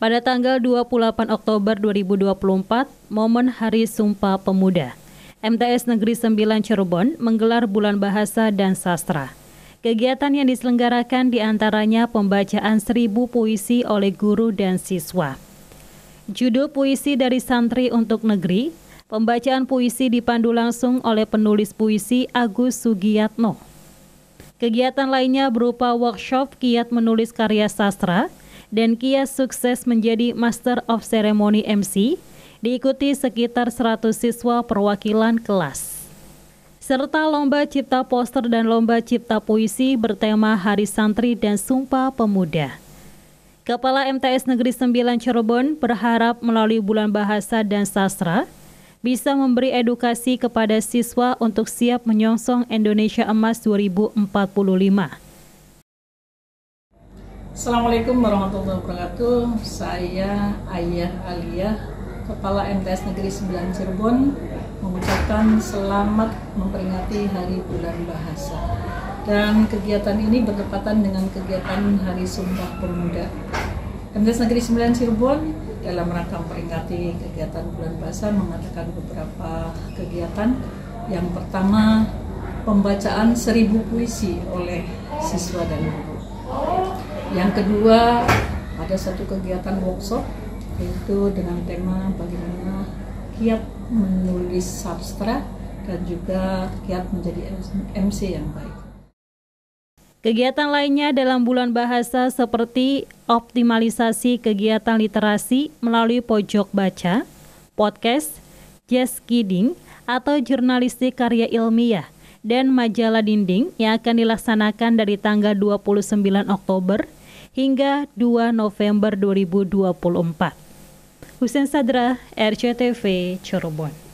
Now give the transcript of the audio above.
Pada tanggal 28 Oktober 2024, momen Hari Sumpah Pemuda, MTS Negeri 9 Cirebon menggelar Bulan Bahasa dan Sastra. Kegiatan yang diselenggarakan di antaranya pembacaan seribu puisi oleh guru dan siswa. Judul puisi dari santri untuk negeri, pembacaan puisi dipandu langsung oleh penulis puisi Agus Sugiyatno. Kegiatan lainnya berupa workshop kiat menulis karya sastra, dan Kia sukses menjadi Master of Ceremony MC, diikuti sekitar 100 siswa perwakilan kelas. Serta lomba cipta poster dan lomba cipta puisi bertema Hari Santri dan Sumpah Pemuda. Kepala MTS Negeri 9 Cirebon berharap melalui Bulan Bahasa dan Sastra bisa memberi edukasi kepada siswa untuk siap menyongsong Indonesia Emas 2045. Assalamualaikum warahmatullahi wabarakatuh. Saya Ayah Alia, Kepala MTS Negeri 9 Cirebon, mengucapkan selamat memperingati Hari Bulan Bahasa. Dan kegiatan ini bertepatan dengan kegiatan Hari Sumpah Pemuda. MTS Negeri 9 Cirebon dalam rangka memperingati kegiatan Bulan Bahasa mengadakan beberapa kegiatan. Yang pertama, pembacaan seribu puisi oleh siswa dan guru yang kedua ada satu kegiatan workshop yaitu dengan tema bagaimana kiat menulis sastra dan juga kiat menjadi MC yang baik. Kegiatan lainnya dalam bulan bahasa seperti optimalisasi kegiatan literasi melalui pojok baca, podcast, jazz kidding, atau jurnalistik karya ilmiah dan majalah dinding yang akan dilaksanakan dari tanggal 29 Oktober hingga 2 November 2024. Husen Sadra, RCTV, Cirebon.